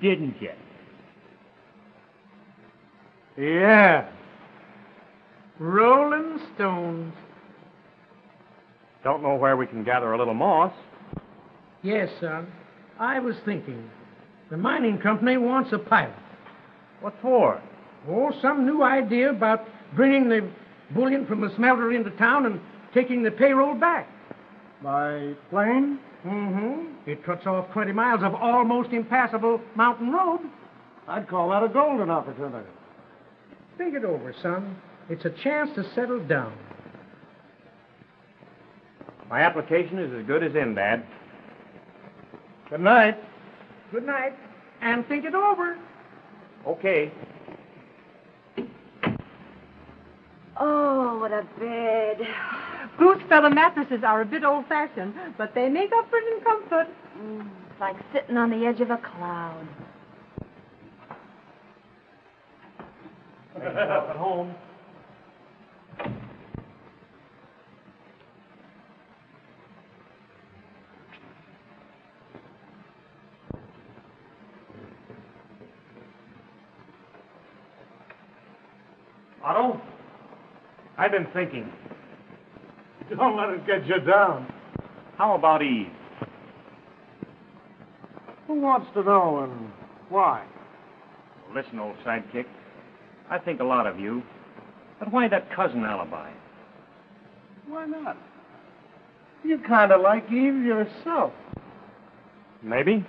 didn't you? Yeah. Rolling stones. Don't know where we can gather a little moss. Yes, son. I was thinking. The mining company wants a pilot. What for? Oh, some new idea about bringing the bullion from the smelter into town and taking the payroll back. By plane? Mm-hmm. It cuts off 20 miles of almost impassable mountain road. I'd call that a golden opportunity. Think it over, son. It's a chance to settle down. My application is as good as in, Dad. Good night. Good night. And think it over. Okay. Oh, what a bed. Goose feather mattresses are a bit old-fashioned, but they make up for it in comfort. Mm, it's like sitting on the edge of a cloud. at home. Otto, I've been thinking. Don't let it get you down. How about Eve? Who wants to know and why? Listen, old sidekick. I think a lot of you. But why that cousin alibi? Why not? You kind of like Eve yourself. Maybe.